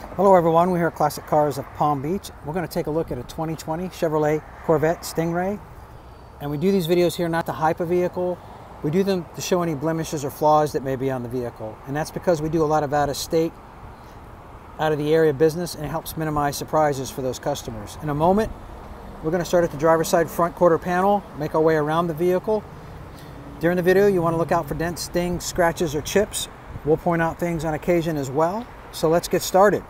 Hello everyone, we're here at Classic Cars of Palm Beach. We're going to take a look at a 2020 Chevrolet Corvette Stingray. And we do these videos here not to hype a vehicle, we do them to show any blemishes or flaws that may be on the vehicle. And that's because we do a lot of out of state, out of the area business and it helps minimize surprises for those customers. In a moment, we're going to start at the driver's side front quarter panel, make our way around the vehicle. During the video, you want to look out for dents, stings, scratches, or chips. We'll point out things on occasion as well. So let's get started.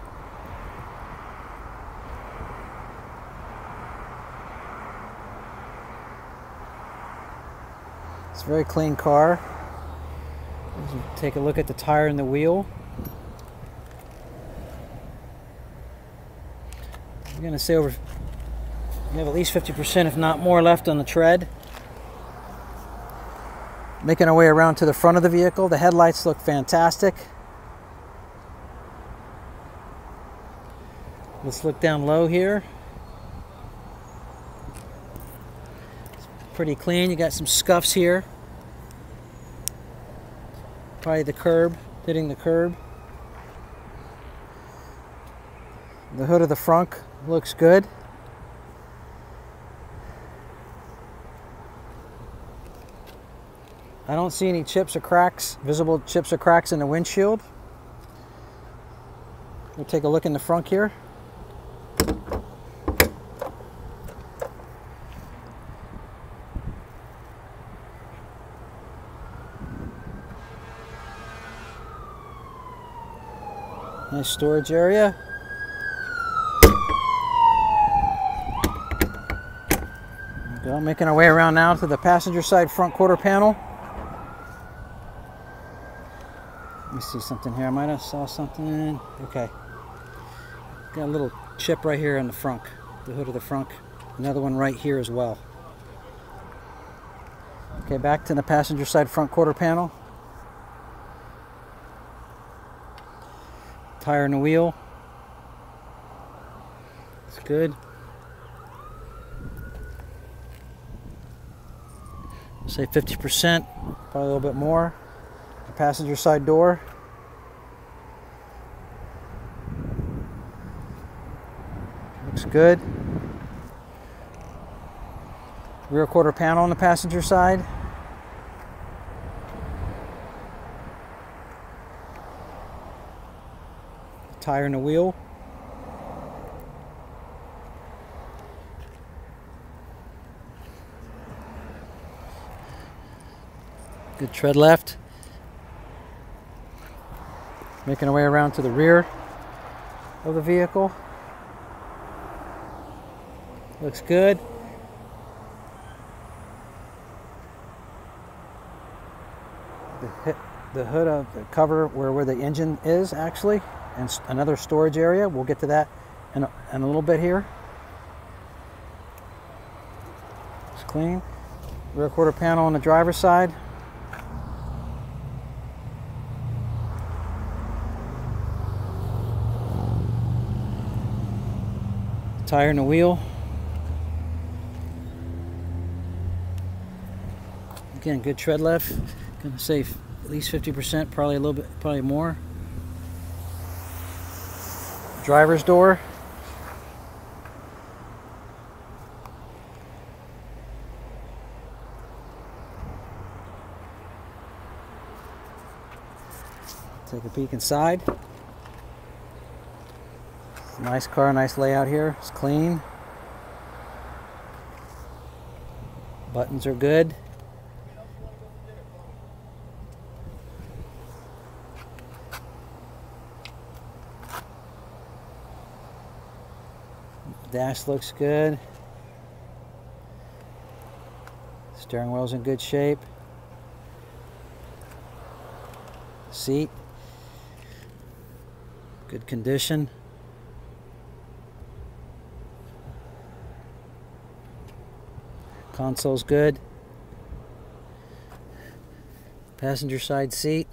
It's a very clean car. Take a look at the tire and the wheel. I'm to say over, you have at least 50% if not more left on the tread. Making our way around to the front of the vehicle. The headlights look fantastic. Let's look down low here. It's pretty clean. You got some scuffs here. Probably the curb, hitting the curb. The hood of the front looks good. I don't see any chips or cracks, visible chips or cracks in the windshield. We'll take a look in the front here. Nice storage area. Go, making our way around now to the passenger side front quarter panel. Let me see something here. I might have saw something. Okay. Got a little chip right here on the front, the hood of the front. Another one right here as well. Okay, back to the passenger side front quarter panel. Tire and the wheel. It's good. Say 50%, probably a little bit more. The passenger side door. Looks good. Rear quarter panel on the passenger side. Tire and the wheel. Good tread left. Making our way around to the rear of the vehicle. Looks good. The, the hood of the cover where, where the engine is actually and another storage area. We'll get to that in a, in a little bit here. It's clean. Rear quarter panel on the driver's side. Tire and the wheel. Again, good tread left. Gonna save at least 50%, probably a little bit, probably more driver's door. Take a peek inside. Nice car, nice layout here. It's clean. Buttons are good. Dash looks good. Steering wheel's in good shape. Seat. Good condition. Console's good. Passenger side seat.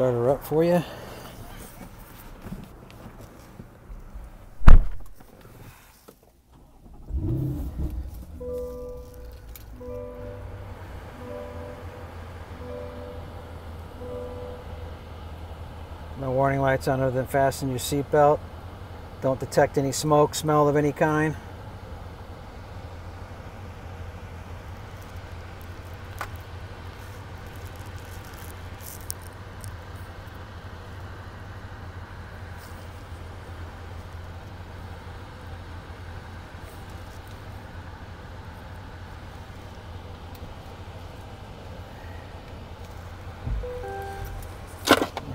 start her up for you. No warning lights on other than fasten your seatbelt. Don't detect any smoke, smell of any kind.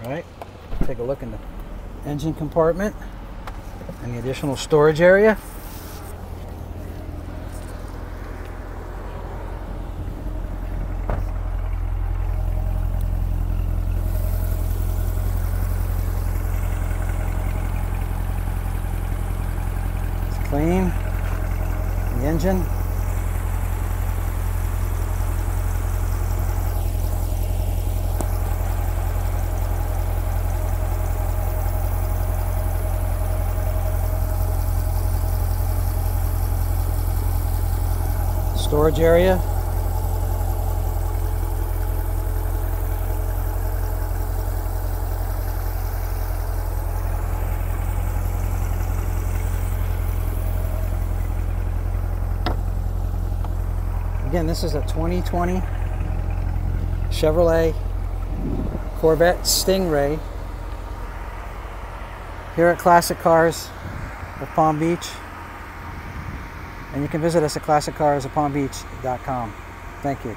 All right, take a look in the engine compartment and the additional storage area. It's clean. The engine storage area. Again, this is a 2020 Chevrolet Corvette Stingray here at Classic Cars of Palm Beach. And you can visit us at classiccarsofpalmbeach.com. Thank you.